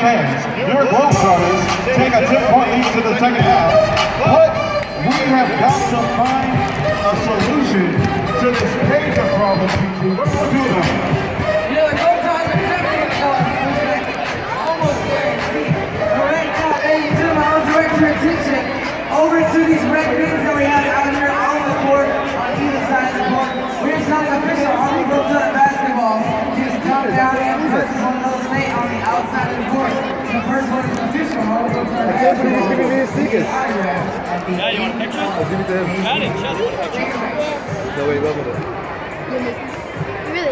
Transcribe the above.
fans, your Globetrotters take a 10-point lead to the second half, but we have got to find a solution to this major problem. What will do the. But right now, over to these red bins that we have out here on the court, on either side of the court. We're selling official Harlem Globetrotter basketballs. Just come down and purchase one of those late on the outside of the court. The first one is official Harlem Globetrotter basketball. Please give me these sneakers. Autographed at the Yeah, you want a picture? I'll give it to him. Got it. Chaz, want a picture? No, wait, love with it. It really